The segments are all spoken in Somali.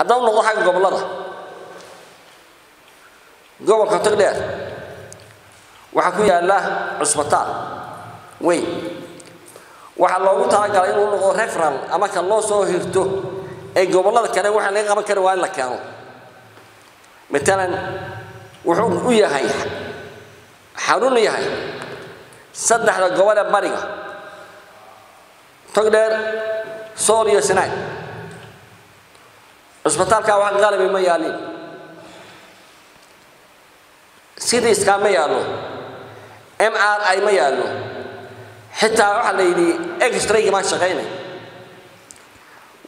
haddaba noqdo xagga gobollada gobolka togdheer waxaa ku yaalla cusbitaal weyn. Waxaa loogu talagalay inuu noqdo referal ama kan loo soo hirto ee gobollada kale waxaa laga qaban kari waa in la keeno. Matalan wuxuu u yahay xarun yahay saddexda gobol ee bariga togdheer sool iyo sinaag cusbitaalkaa wax qalabi ma yaalin sidii iskaa ma yaallo m r i ma yaallo xitaa waxaa la yidhi extraygi maan shaqaynay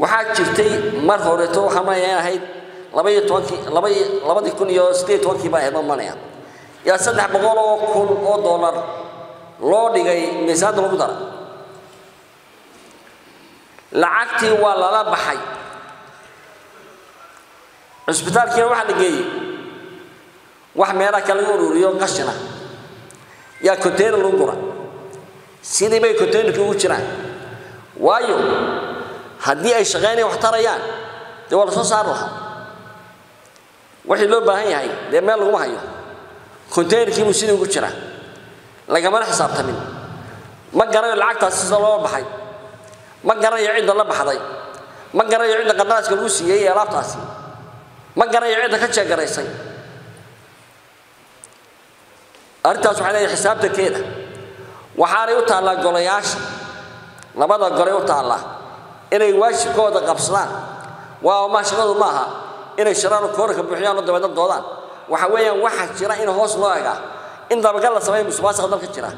waxaa jirtay mar horeeto waxaan manayaa in ahayd labadii kun iyo siddeed iyo tobankii baa ahayd ma manaya yaa saddex boqol oo kun oo dollar loo dhigay miisaanada lagu dara. Lacagtii waa lala baxay cusbitaalkiina waxaa la geeyey. Wax meelaha kale lagu ururiyo qashina yaa container lagu gura. Sidii bay containerkii ugu jiraan. Waayo haddii ay shaqaynaya wax tarayaan dee waa la soo saari lahaa. Wixii loo baahan yahay dee meel laguma hayo. Containerkii buu sidii ugu jiraa lagamana xisaabtamin. Ma garanayo lacagtaasi sida loo baxay. Ma garanayo cidda la baxday. Ma garanayo cidda qandaraaska lagu siiyey ee alaabtaasi ma garanayo cidda ka jeegaraysay arrintaas waxay leedahay xisaabtankeeda waxaanay u taallaa golayaasha. Labada golay u taallaa inay waajibkooda qabsadaan. Waa ma shaqadu ma aha inay shiraan koorka buuxiyaan oo dabeedna doodaan. Waxa weeyaan waxaa jira in hoos loo egaa in dabagal la sameeyo musuqmaasuqa dalka jira